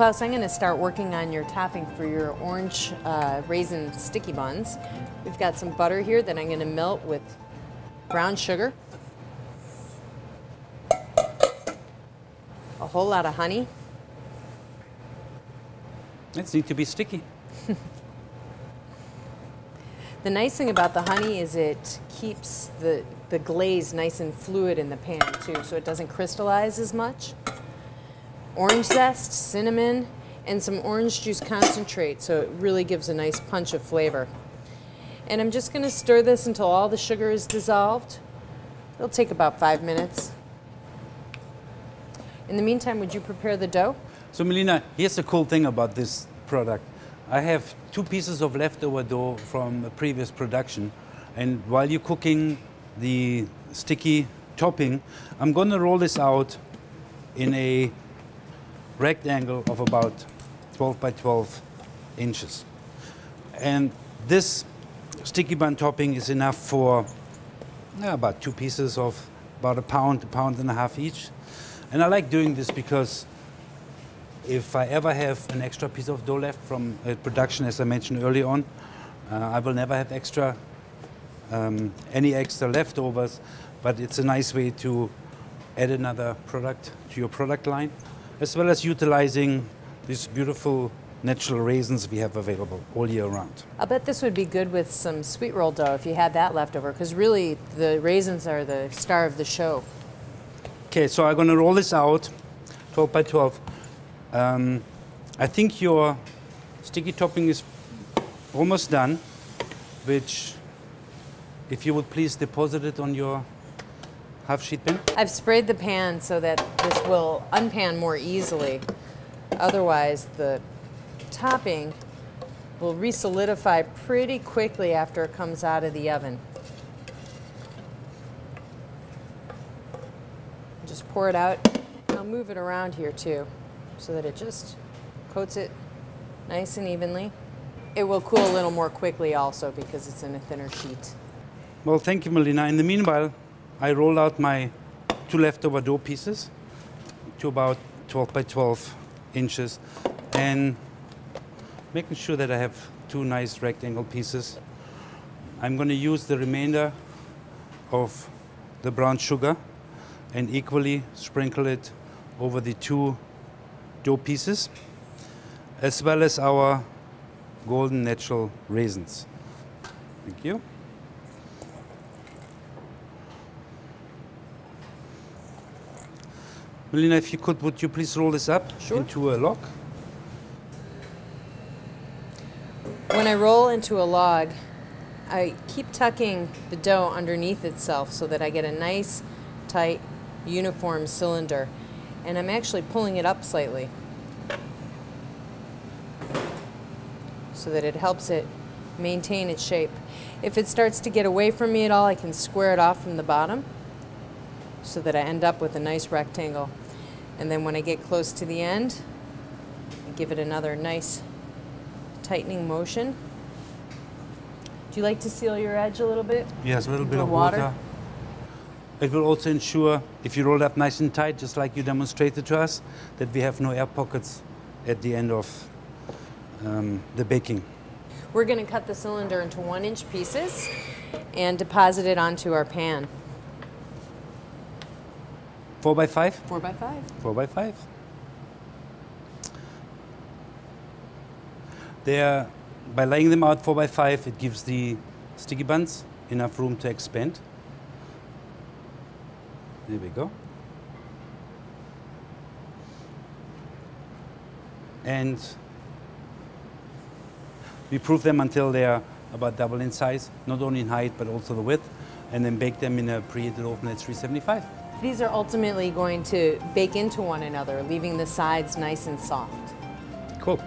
Klaus, I'm going to start working on your topping for your orange uh, raisin sticky buns. We've got some butter here that I'm going to melt with brown sugar, a whole lot of honey. It's need to be sticky. The nice thing about the honey is it keeps the, the glaze nice and fluid in the pan too, so it doesn't crystallize as much. Orange zest, cinnamon, and some orange juice concentrate, so it really gives a nice punch of flavor. And I'm just gonna stir this until all the sugar is dissolved. It'll take about five minutes. In the meantime, would you prepare the dough? So Melina, here's the cool thing about this product. I have two pieces of leftover dough from a previous production. And while you're cooking the sticky topping, I'm going to roll this out in a rectangle of about 12 by 12 inches. And this sticky bun topping is enough for yeah, about two pieces of about a pound, a pound and a half each. And I like doing this because if I ever have an extra piece of dough left from a production, as I mentioned early on, uh, I will never have extra, um, any extra leftovers, but it's a nice way to add another product to your product line, as well as utilizing these beautiful natural raisins we have available all year round. I'll bet this would be good with some sweet roll dough if you had that left over, because really the raisins are the star of the show. Okay, so I'm gonna roll this out, 12 by 12. Um, I think your sticky topping is almost done, which if you would please deposit it on your half sheet pan. I've sprayed the pan so that this will unpan more easily. Otherwise, the topping will resolidify pretty quickly after it comes out of the oven. Just pour it out. I'll move it around here too so that it just coats it nice and evenly. It will cool a little more quickly also because it's in a thinner sheet. Well, thank you, Melina. In the meanwhile, I roll out my two leftover dough pieces to about 12 by 12 inches and making sure that I have two nice rectangle pieces. I'm going to use the remainder of the brown sugar and equally sprinkle it over the two dough pieces, as well as our golden natural raisins. Thank you. Melina, if you could, would you please roll this up Sure. into a log? When I roll into a log, I keep tucking the dough underneath itself so that I get a nice, tight, uniform cylinder. And I'm actually pulling it up slightly so that it helps it maintain its shape. If it starts to get away from me at all, I can square it off from the bottom so that I end up with a nice rectangle. And then when I get close to the end, I give it another nice tightening motion. Do you like to seal your edge a little bit? Yes, a little bit of water? water. It will also ensure, if you roll up nice and tight, just like you demonstrated to us, that we have no air pockets at the end of um, the baking. We're going to cut the cylinder into one inch pieces and deposit it onto our pan. Four by five? Four by five. Four by five. There, by laying them out four by five, it gives the sticky buns enough room to expand. There we go. And we proof them until they are about double in size, not only in height but also the width, and then bake them in a preheated oven at 375. These are ultimately going to bake into one another, leaving the sides nice and soft. Cool.